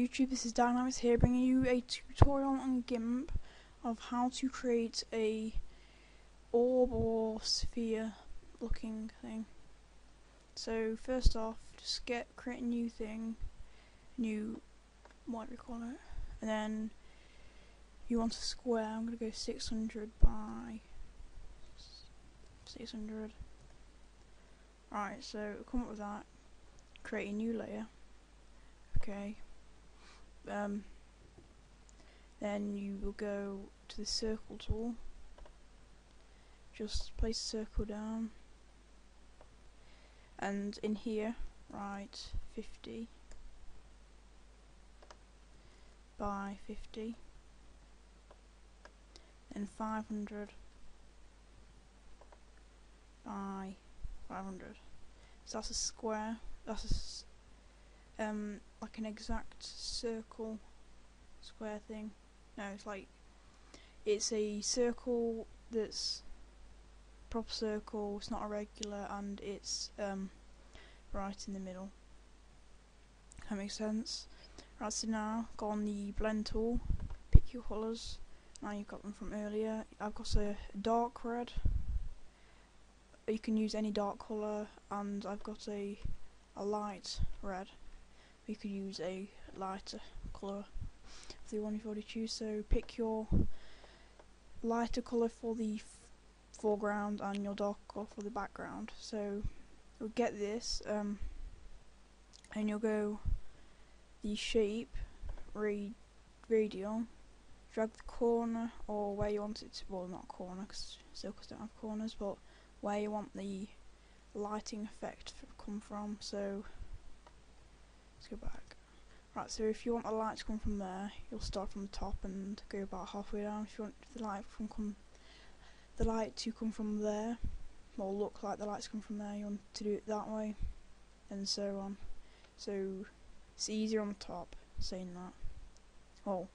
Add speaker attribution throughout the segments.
Speaker 1: YouTube, this is Dynamics here bringing you a tutorial on GIMP of how to create a orb or sphere looking thing. So first off, just get create a new thing, new what do we call it, and then you want a square. I'm gonna go 600 by 600. Right, so come up with that. Create a new layer. Okay um, then you will go to the circle tool. Just place a circle down. And in here write 50 by 50 then 500 by 500 so that's a square that's a um, like an exact circle square thing. No, it's like it's a circle that's proper circle, it's not a regular and it's um, right in the middle. That makes sense. Right, so now go on the blend tool, pick your colours. Now you've got them from earlier. I've got a dark red. You can use any dark colour and I've got a a light red you could use a lighter colour for the one you've already choose. So pick your lighter colour for the foreground and your dark colour for the background. So you'll get this um, and you'll go the shape rad radial drag the corner or where you want it to, well not corner because circles don't have corners but where you want the lighting effect to come from so Go back. Right, so if you want the light to come from there, you'll start from the top and go about halfway down. If you want the light from come, the light to come from there, or look like the lights come from there, you want to do it that way, and so on. So it's easier on the top, saying that. Well,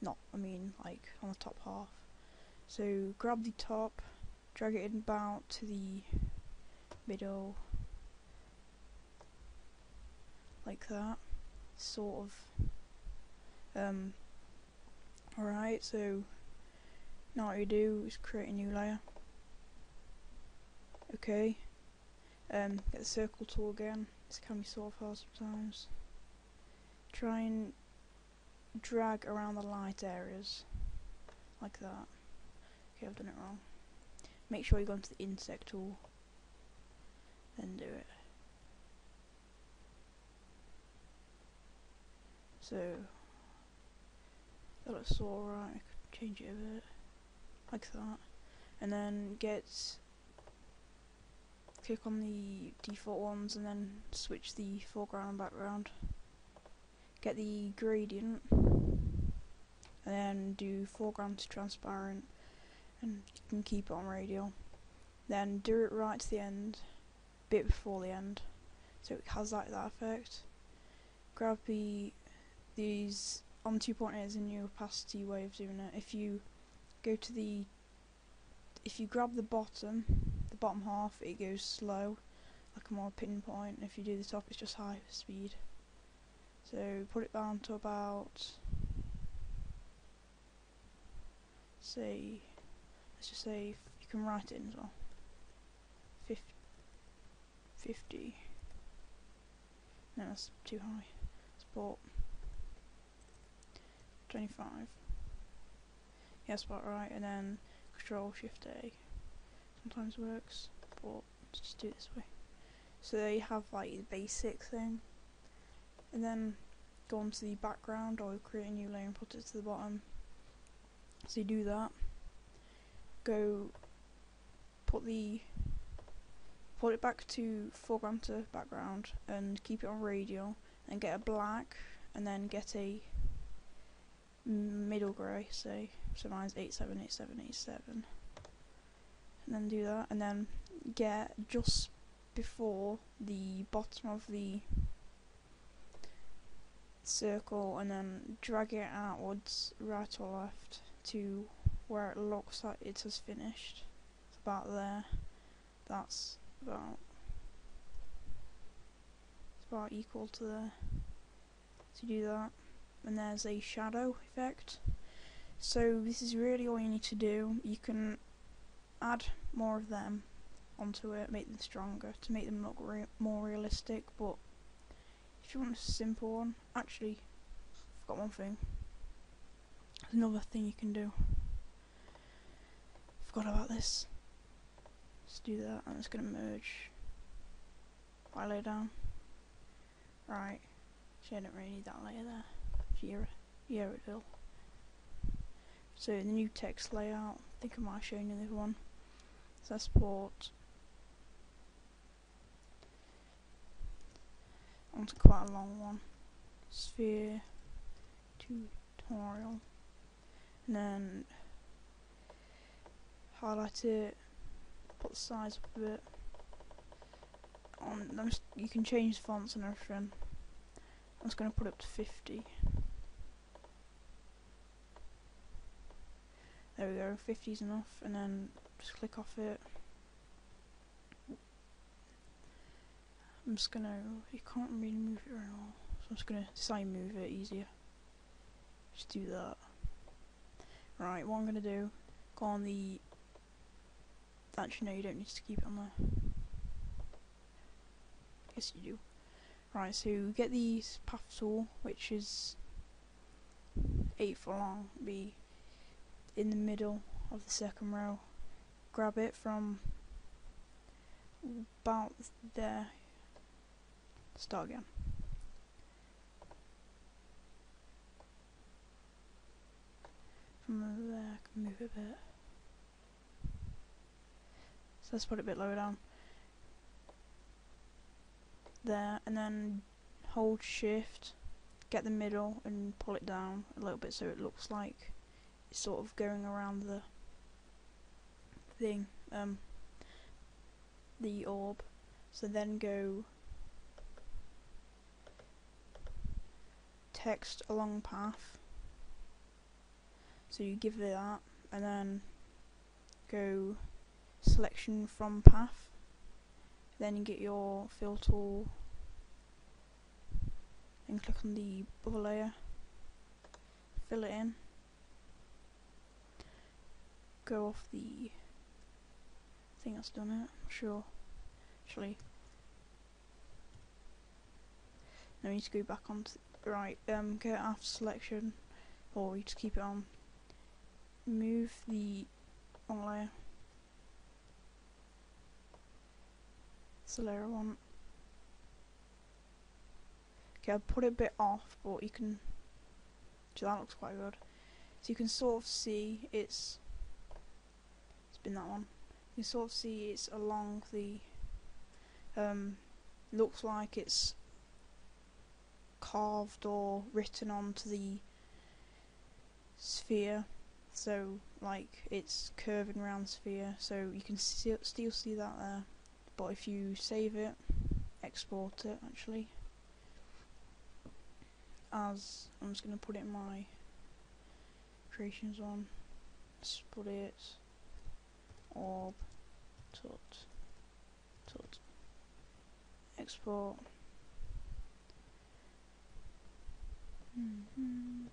Speaker 1: not, I mean, like on the top half. So grab the top, drag it about to the middle like that sort of um, alright so now what you do is create a new layer. Okay um, get the circle tool again this can be sort of hard sometimes. Try and drag around the light areas like that. Okay I've done it wrong. Make sure you go into the insect tool then do it So that looks alright, I could change it a bit like that. And then get click on the default ones and then switch the foreground and background. Get the gradient and then do foreground to transparent and you can keep it on radial. Then do it right to the end, bit before the end, so it has like that effect. Grab the these on 2.8 is a new opacity way of doing it. If you go to the if you grab the bottom, the bottom half, it goes slow, like a more pinpoint. If you do the top, it's just high speed. So put it down to about, say, let's just say you can write it in as well. 50. 50. No, that's too high. Put 25. Yes, about right, and then Control Shift A sometimes works, but let's just do it this way. So there you have like the basic thing, and then go onto the background or create a new layer and put it to the bottom. So you do that. Go put the put it back to foreground to background and keep it on radial and get a black and then get a middle grey, so so mine's 878787. And then do that, and then get just before the bottom of the circle, and then drag it outwards, right or left, to where it looks like it has finished. It's about there. That's about it's about equal to there. You do that and there's a shadow effect. So this is really all you need to do. You can add more of them onto it, make them stronger to make them look re more realistic. But if you want a simple one, actually, I've got one thing. There's another thing you can do. Forgot about this. Let's do that, it's going to merge. I lay down. Right. So I don't really need that layer there. Here, it will. So the new text layout, I think I might have shown you this one. So that's port onto quite a long one. Sphere tutorial. And then highlight it, put the size up a bit. On, just, you can change the fonts and everything. I'm just going to put it up to 50. There we go, 50 is enough, and then just click off it. I'm just gonna, you can't really move it very well, so I'm just gonna decide move it easier. Just do that. Right, what I'm gonna do, go on the, actually no you don't need to keep it on there. Yes you do. Right, so get the path tool, which is 8 for long, be in the middle of the second row. Grab it from about there. Start again. From there, move it a bit. So let's put it a bit lower down. There, and then hold shift, get the middle and pull it down a little bit so it looks like sort of going around the thing, um, the orb. So then go text along path. So you give it that, and then go selection from path. Then you get your fill tool, and click on the bubble layer, fill it in go off the thing that's done it, I'm sure. Actually. Now we need to go back on right, um go after selection or you just keep it on. Move the wrong layer. It's the layer I want. Okay, I'll put it a bit off, but you can. So that looks quite good. So you can sort of see it's been that one. You sort of see it's along the um, looks like it's carved or written onto the sphere. So like it's curving around the sphere. So you can still still see that there. But if you save it export it actually. As I'm just going to put it in my creations one. Let's put it orb tut tut export mm -hmm.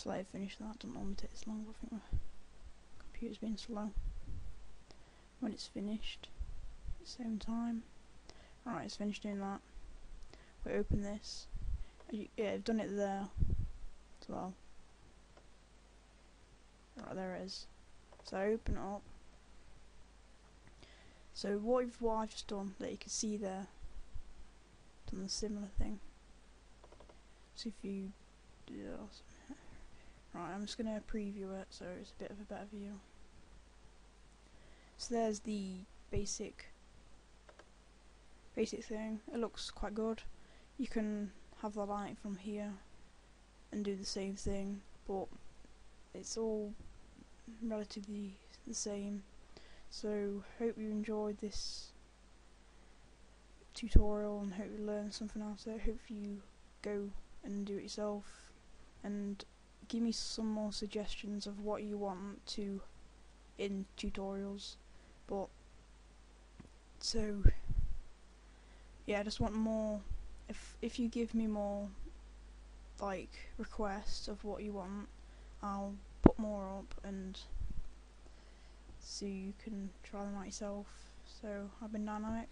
Speaker 1: So let finish that, don't normally take this long, I think my computer's been slow. When it's finished, same time. Alright, it's finished doing that. We open this yeah, I've done it there as well. Right, there it is. So open it up. So what I've, what I've just done that you can see there, done a similar thing. So if you do that, right, I'm just gonna preview it so it's a bit of a better view. So there's the basic basic thing. It looks quite good. You can have the light from here and do the same thing but it's all relatively the same so hope you enjoyed this tutorial and hope you learned something out of it hope you go and do it yourself and give me some more suggestions of what you want to in tutorials but so yeah, I just want more. If if you give me more like requests of what you want, I'll put more up and so you can try them out yourself. So I've been Dynamix.